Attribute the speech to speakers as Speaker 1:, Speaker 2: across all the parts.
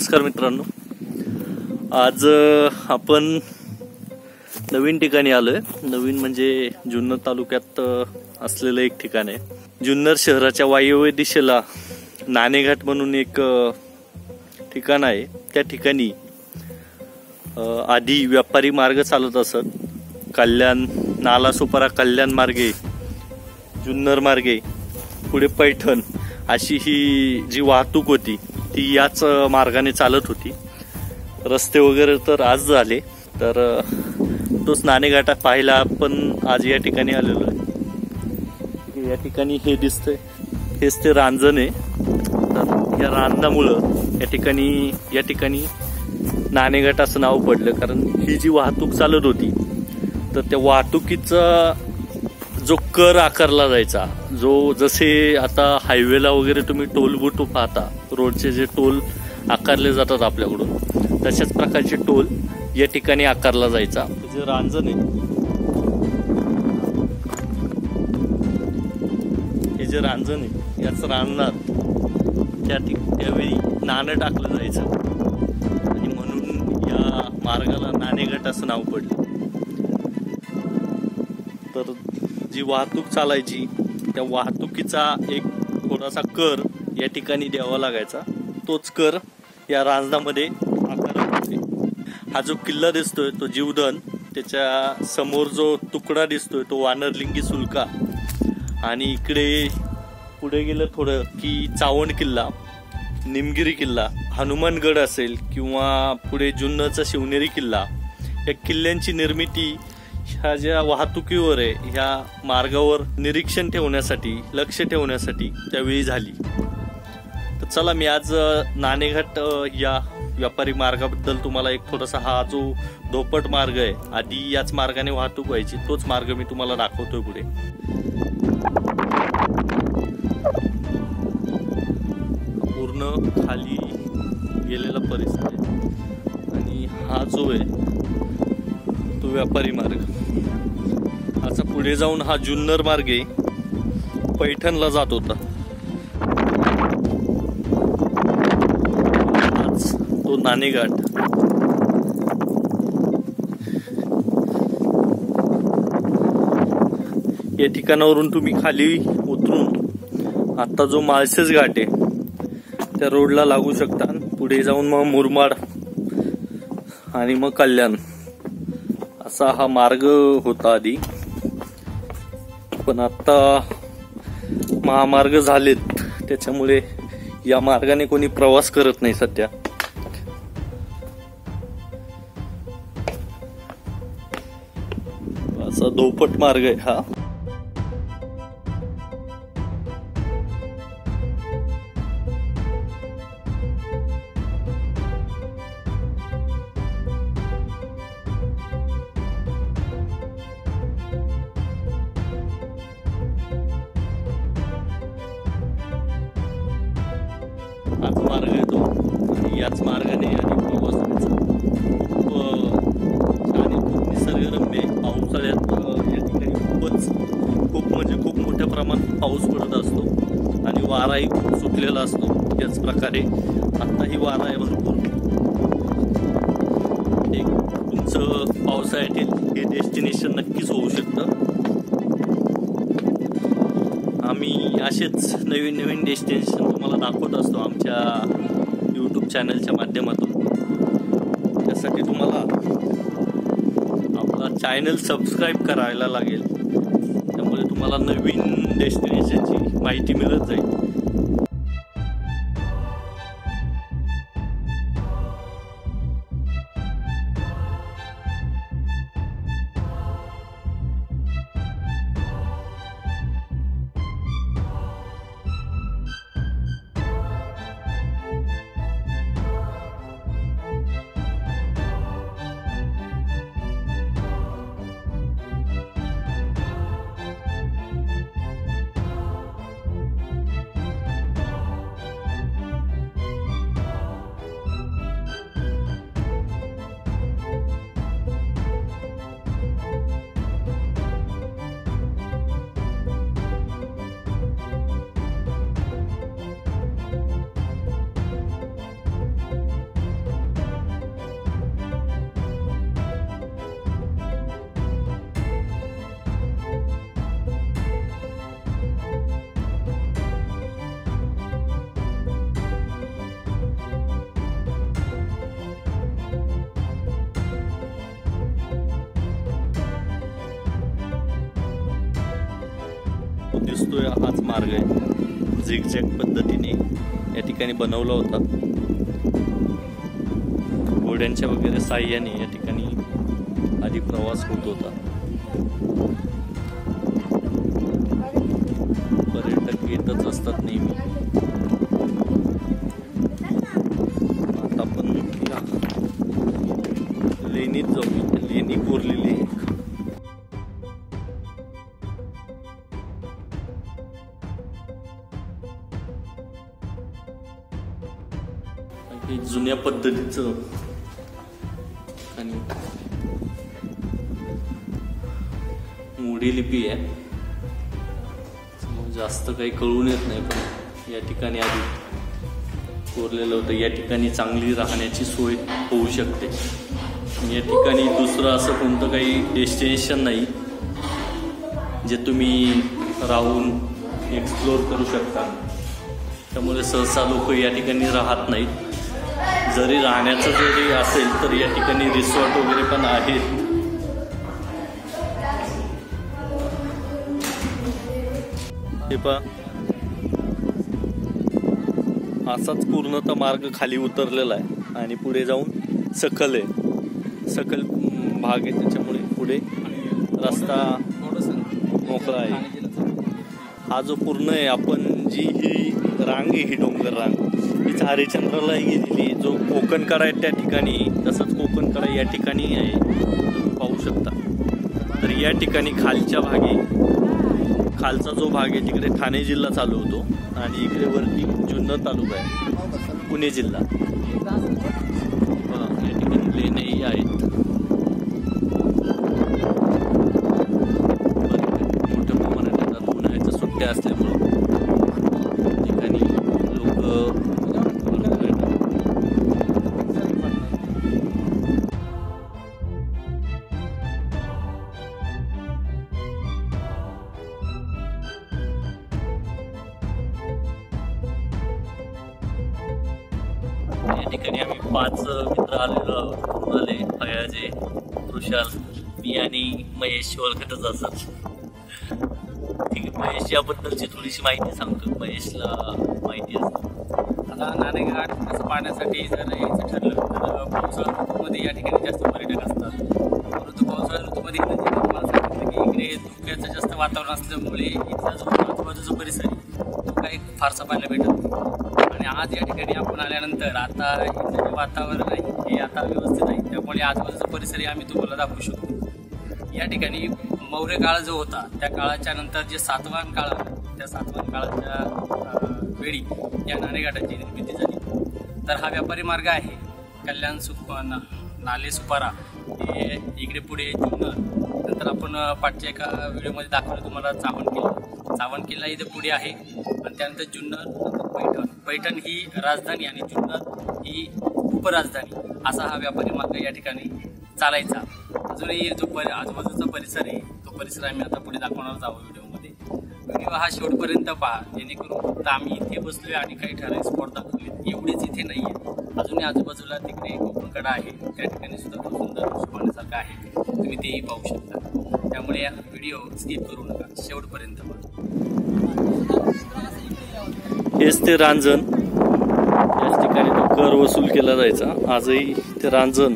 Speaker 1: नमस्कार मित्रांनो. आज आपण नवीन ठिकाणी आलोय. नवीन म्हणजे जुन्नर तालुक्यात असलेलं एक ठिकाण आहे. जुन्नर शहराच्या वायव्य दिशेला नाणेघाट म्हणून एक ठिकाण आहे. त्या ठिकाणी आधी व्यापारी मार्ग चालत असत. कल्याण नालासोपारा कल्याण मार्गे जुन्नर मार्गे पुढे पैठण अशी ही जी वाहतूक होती ती याच मार्गाने चालत होती. रस्ते वगैरे तर आज झाले तर तो तोच पाहिला पण आज या ठिकाणी आलेलो आहे. या ठिकाणी हे दिसतंय हेच ते रांजण आहे. तर या रांजणामुळं या ठिकाणी या ठिकाणी नाणेघाट असं नाव पडलं कारण ही जी वाहतूक चालत होती तर त्या वाहतुकीचा जो कर आकारला जायचा जो जसे आता हायवेला वगैरे तुम्ही टोलबुटू पाहता रोडचे जे टोल आकारले जातात आपल्याकडून तशाच प्रकारचे टोल या ठिकाणी आकारला जायचा. जे रांजण आहे हे जे रांजण आहे याच रांजणात त्या ठिक त्यावेळी नाणं टाकलं जायचं. आणि म्हणून या मार्गाला नाणेघाट असं नाव पडलं. तर जी वाहतूक चालायची त्या वाहतुकीचा एक थोडासा कर या ठिकाणी द्यावा लागायचा. तोच कर या रांजणामध्ये आकारत होते. हा जो किल्ला दिसतोय तो जीवधन त्याच्यासमोर जो तुकडा दिसतोय तो वानरलिंगी सुलका. आणि इकडे पुढे गेलं थोडं की चावण किल्ला निमगिरी किल्ला हनुमानगड असेल किंवा पुढे जुन्नरचा शिवनेरी किल्ला या किल्ल्यांची निर्मिती ह्या ज्या वाहतुकीवर आहे ह्या मार्गावर निरीक्षण ठेवण्यासाठी लक्ष ठेवण्यासाठी त्यावेळी झाली. चला मी आज नाणेघाट या व्यापारी मार्गाबद्दल तुम्हाला एक थोडासा हा जो धोपट मार्ग आहे आधी याच मार्गाने वाहतूक व्हायची तोच मार्ग मी तुम्हाला दाखवतोय पुढे. पूर्ण खाली गेलेला परिसर आहे. आणि हा जो आहे तो व्यापारी मार्ग. असा पुढे जाऊन हा जुन्नर मार्ग आहे. पैठणला जात होता. तो नाणेघाट या ठिकाणावरून तुम्ही खाली उतरून आता जो माळशेज घाट आहे त्या रोडला लागू शकता. पुढे जाऊन मग मुरमाड आणि मग कल्याण. असा हा मार्ग होता आधी. पण आता महामार्ग झालेत. त्याच्यामुळे या मार्गाने कोणी प्रवास करत नाही सध्या. असा दोपट मार्ग आहे हा. फुटलेला असतो. त्याच प्रकारे आत्ताही वारा आहे भरपूर. एक तुमचं पावसाळ्यातील हे डेस्टिनेशन नक्कीच होऊ शकतं. आम्ही असेच नवीन नवीन डेस्टिनेशन तुम्हाला दाखवत असतो आमच्या यूट्यूब चॅनलच्या माध्यमातून. त्यासाठी तुम्हाला आपला चॅनल सबस्क्राईब करायला लागेल. त्यामुळे तुम्हाला नवीन डेस्टिनेशनची माहिती मिळत जाईल. हाच मार्ग आहे. झिगझॅग पद्धतीने या ठिकाणी बनवला होता. घोड्यांच्या वगैरे साह्याने या ठिकाणी आधी प्रवास होत होता. पर्यटक येतच असतात नेहमी. पद्धतीचं आणि मोडी लिपी आहे जास्त काही कळून येत नाही पण या ठिकाणी आधी कोरलेलं होतं. या ठिकाणी चांगली राहण्याची सोय होऊ शकते. या ठिकाणी दुसरं असं कोणतं काही डेस्टिनेशन नाही जे तुम्ही राहून एक्सप्लोअर करू शकता. त्यामुळे सहसा लोक या ठिकाणी राहत नाहीत. जरी राहण्याचं जरी असेल तर या ठिकाणी रिसॉर्ट वगैरे पण आहेत हे पहा. असाच पूर्णतः मार्ग खाली उतरलेला आहे आणि पुढे जाऊन सकल आहे. सकल भाग आहे त्याच्यामुळे पुढे रस्ता मोकळा आहे. हा जो पूर्ण आहे आपण जी ही रांग आहे ही डोंगर रांग ही हरिश्चंद्राला गेलेली जो कोकण आहे त्या ठिकाणी तसंच कोकण या ठिकाणी आहे. तुम्ही पाहू शकता. तर या ठिकाणी खालच्या भागी खालचा जो भाग आहे तिकडे ठाणे जिल्हा चालू होतो आणि इकडे वरती जुन्नर तालुका आहे पुणे जिल्हा. या ठिकाणी लेण्याही आहेत. मोठ्या प्रमाणात येतात उन्हाळ्याच्या सुट्ट्या असल्यामुळं ठिकाणी आम्ही पाच मित्र आलेलो आहोत. आले फयाजे खुशाल मी आणि महेश ओळखतच असत. ठीक आहे महेश याबद्दलची थोडीशी माहिती सांगतो. महेशला माहिती असते.
Speaker 2: आता नाणेघाट असं पाहण्यासाठी जर यायचं ठरलं तर पावसाळा ऋतूमध्ये या ठिकाणी जास्त पर्यटक असतात. परंतु पावसाळा ऋतूमध्ये म्हणजे सांगितलं की इकडे धुक्याचं जास्त वातावरण असल्यामुळे इथला जो आजूबाजूचा परिसर आहे तो काही फारसा पाहायला भेटत नाही. आणि आज या ठिकाणी आपण आल्यानंतर आता इथलं जे वातावरण आहे हे आता व्यवस्थित आहे. त्यामुळे आजूबाजूचा परिसरही आम्ही तुम्हाला दाखवू शकतो. या ठिकाणी मौर्य काळ जो होता त्या काळाच्या नंतर जे सातवाहन काळ त्या सातवाहन काळाच्या वेळी या नाणेघाटाची निर्मिती झाली. तर हा व्यापारी मार्ग आहे. कल्याण सुप नाले सुपारा. हे इकडे पुढे जुन्नर नंतर आपण पाठच्या एका व्हिडिओमध्ये दाखवलं तुम्हाला चावण किल्ला चावण किल्ला इथे पुढे आहे. आणि त्यानंतर जुन्नर पैठण. पैठण ही राजधानी आणि जुन्नर ही उपराजधानी असा हा व्यापारी मार्ग या ठिकाणी चालायचा. अजूनही जो परि आजूबाजूचा परिसर आहे तो परिसर आम्ही आता पुढे दाखवणार आहोत व्हिडिओमध्ये. व्हिडिओ हा शेवटपर्यंत पहा जेणेकरून फक्त आम्ही इथे बसलोय आणि काही ठराविक स्पॉट दाखवले एवढेच इथे नाही आहे अजूनही आजूबाजूला तिकडे कोकणकडा आहे. त्या ठिकाणी सुद्धा खूप सुंदर पाहण्यासारखं आहे. तुम्ही तेही पाहू शकता. त्यामुळे हा व्हिडिओ स्किप करू नका. शेवटपर्यंत पहा.
Speaker 1: हेच ते रांजण. याच ठिकाणी तो कर वसूल केला जायचा. आजही ते रांजण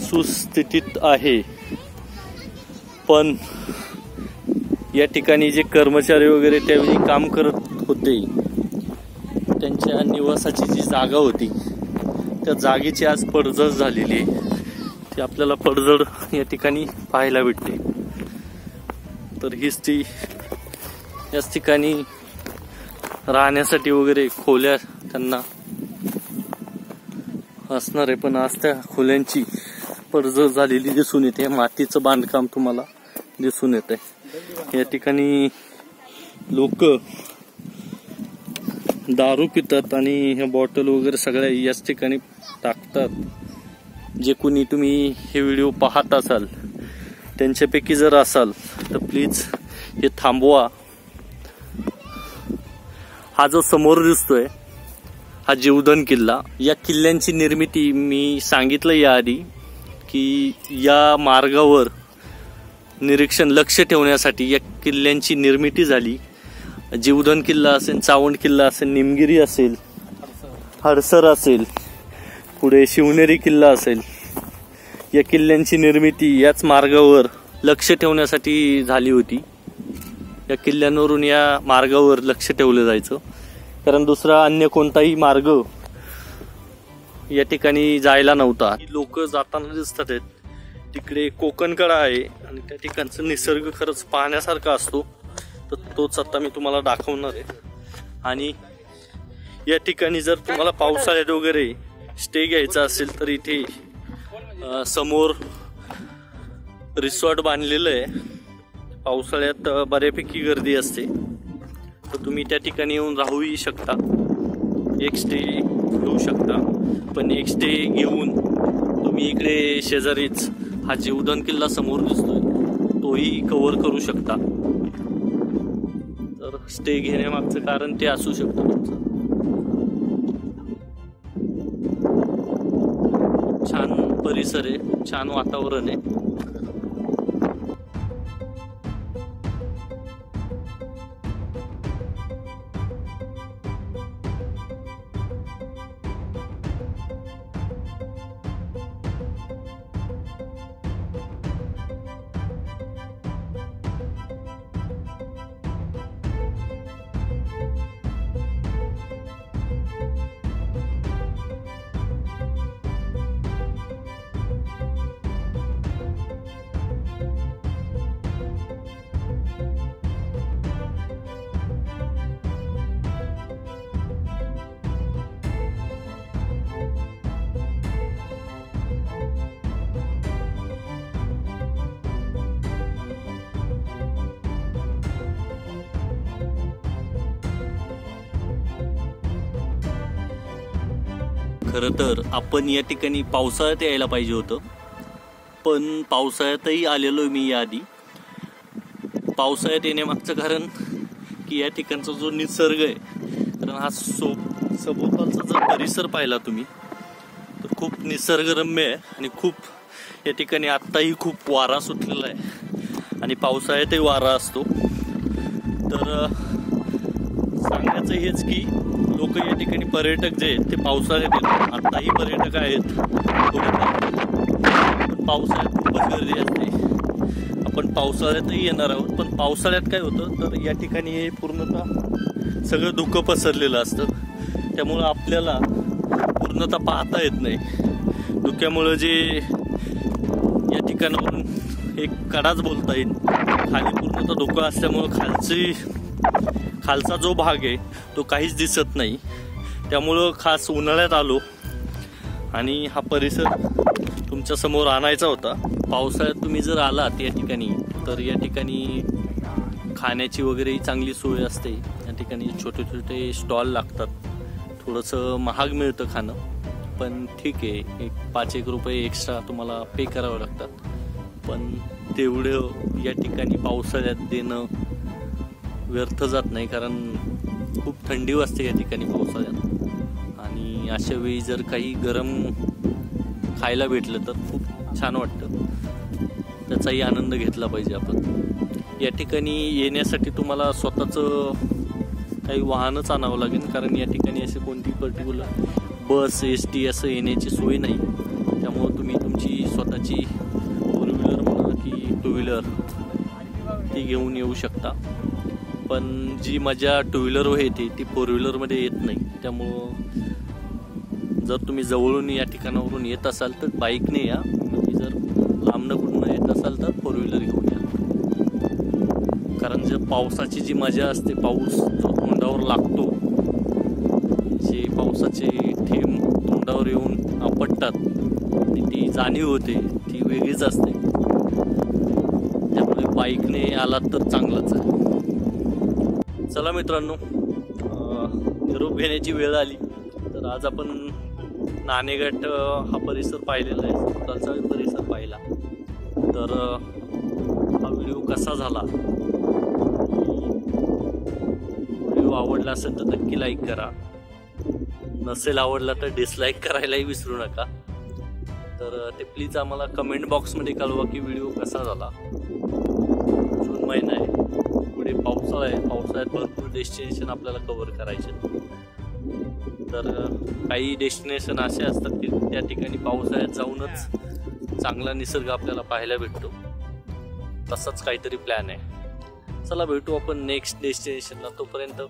Speaker 1: सुस्थितीत आहे. पण या ठिकाणी जे कर्मचारी वगैरे त्यावेळी काम करत होते त्यांच्या निवासाची जी जागा होती त्या जागेची आज पडझड झालेली आहे. ती आपल्याला पडझड या ठिकाणी पाहायला भेटते. तर हीच ती याच ठिकाणी राहण्यासाठी वगैरे खोल्या त्यांना असणार आहे पण आज त्या खोल्यांची पडझड झालेली दिसून येते. मातीचं बांधकाम तुम्हाला दिसून येत आहे या ठिकाणी लोक दारू पितात आणि ह्या बॉटल वगैरे सगळ्या याच ठिकाणी टाकतात. जे कोणी तुम्ही हे व्हिडिओ पाहत असाल त्यांच्यापैकी जर असाल तर प्लीज हे थांबवा. हा जो समोर दिसतोय हा जीवधन किल्ला या किल्ल्यांची निर्मिती मी सांगितलं याआधी की या मार्गावर निरीक्षण लक्ष ठेवण्यासाठी या किल्ल्यांची निर्मिती झाली. जीवधन किल्ला असेल चावंड किल्ला असेल निमगिरी असेल हडसर असेल पुढे शिवनेरी किल्ला असेल या किल्ल्यांची निर्मिती याच मार्गावर लक्ष ठेवण्यासाठी झाली होती. या किल्ल्यांवरून या मार्गावर लक्ष ठेवलं जायचं. कारण दुसरा अन्य कोणताही मार्ग या ठिकाणी जायला नव्हता. लोक जाताना दिसतात आहेत. तिकडे कोकणकडा आहे आणि त्या ठिकाणचा निसर्ग खरंच पाहण्यासारखा असतो. तर तोच आता मी तुम्हाला दाखवणार आहे. आणि या ठिकाणी जर तुम्हाला पावसाळ्यात वगैरे स्टे घ्यायचा असेल तर इथे समोर रिसॉर्ट बांधलेलं आहे. पावसाळ्यात बऱ्यापैकी गर्दी असते. तर तुम्ही त्या ठिकाणी येऊन राहूही शकता. एक स्टे घेऊ शकता. पण एक स्टे घेऊन तुम्ही इकडे शेजारीच हा जीवधन किल्ला समोर दिसतोय तोही कव्हर करू शकता. तर स्टे घेण्यामागचं कारण ते असू शकतं तुमचं. छान परिसर आहे. छान वातावरण आहे. खरं तर आपण या ठिकाणी पावसाळ्यात यायला पाहिजे होतं. पण पावसाळ्यातही आलेलो आहे मी याआधी. पावसाळ्यात येण्यामागचं कारण की या ठिकाणचा जो निसर्ग आहे कारण हा सो सभोवतालचा जर परिसर पाहिला तुम्ही तर खूप निसर्गरम्य आहे आणि खूप या ठिकाणी आत्ताही खूप वारा सुटलेला आहे. आणि पावसाळ्यातही वारा असतो. तर सांगायचं हेच की लोक या ठिकाणी पर्यटक जे आहेत ते पावसाळ्यात येतात. आत्ताही पर्यटक आहेत. पण पावसाळ्यात खूपच गर्दी असते. आपण पावसाळ्यातही येणार आहोत पण पावसाळ्यात काय होतं तर या ठिकाणी हे पूर्णतः सगळं धुकं पसरलेलं असतं. त्यामुळं आपल्याला पूर्णतः पाहता येत नाही. धुक्यामुळं जे या ठिकाणावरून एक कडाच बोलता येईल. खाली पूर्णतः धुकं असल्यामुळं खालची खालचा जो भाग आहे तो काहीच दिसत नाही. त्यामुळं खास उन्हाळ्यात आलो आणि हा परिसर तुमच्यासमोर आणायचा होता. पावसाळ्यात तुम्ही जर आलात या ठिकाणी तर या ठिकाणी खाण्याची वगैरे चांगली सोय असते. या ठिकाणी छोटे छोटे स्टॉल लागतात. थोडंसं महाग मिळतं खाणं पण ठीक आहे. एक पाच एक रुपये एक्स्ट्रा तुम्हाला पे करावं लागतात. पण तेवढं या ठिकाणी पावसाळ्यात देणं व्यर्थ जात नाही कारण खूप थंडी वाजते या ठिकाणी पावसाळ्यात. आणि अशा वेळी जर काही गरम खायला भेटलं तर खूप छान वाटतं. त्याचाही आनंद घेतला पाहिजे आपण. या ठिकाणी येण्यासाठी तुम्हाला स्वतःचं काही वाहनच आणावं लागेल कारण या ठिकाणी असे कोणती पर्टिक्युलर बस एस टी असं येण्याची सोय नाही. त्यामुळं तुम्ही तुमची स्वतःची फोर व्हीलर म्हणा की टू व्हीलर ती घेऊन येऊ शकता. पण जी मजा टू व्हीलरवर येते ती फोर व्हीलरमध्ये येत नाही. त्यामुळं जर तुम्ही जवळून या ठिकाणावरून येत असाल तर बाईकने या. म्हणजे जर लांबनं कुठनं येत असाल तर फोर व्हीलर घेऊन या. कारण जर पावसाची जी मजा असते पाऊस जो तोंडावर लागतो जे पावसाचे थेंब तोंडावर येऊन आपटतात ती जाणीव होते ती वेगळीच असते. त्यामुळे बाईकने आलात तर चांगलंच आहे. चला मित्रांनो निरोप घेण्याची वेळ आली. तर आज आपण नाणेघाट हा परिसर पाहिलेला आहे सभोवतालचा परिसर पाहिला. तर हा व्हिडिओ कसा झाला? व्हिडिओ आवडला असेल तर नक्की लाईक करा. नसेल आवडला तर डिसलाईक करायलाही विसरू नका. तर ते प्लीज आम्हाला कमेंट बॉक्समध्ये कळवा की व्हिडिओ कसा झाला. जून महिना आहे पुढे पावसाळा आहे. पावसाळ्यात भरपूर डेस्टिनेशन आपल्याला कवर करायचे तर काही डेस्टिनेशन असे असतात की त्या ठिकाणी पावसाळ्यात जाऊनच चांगला निसर्ग आपल्याला पाहायला भेटतो. तसाच काहीतरी प्लॅन आहे. चला भेटू आपण नेक्स्ट डेस्टिनेशनला तोपर्यंत